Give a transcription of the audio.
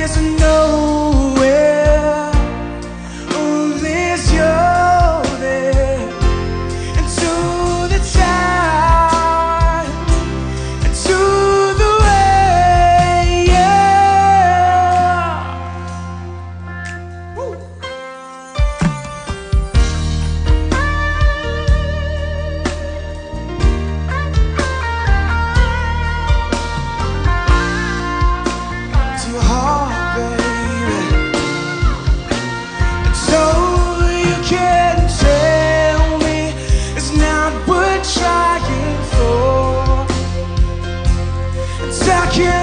Yes, I know can tell me it's not worth trying for. And I can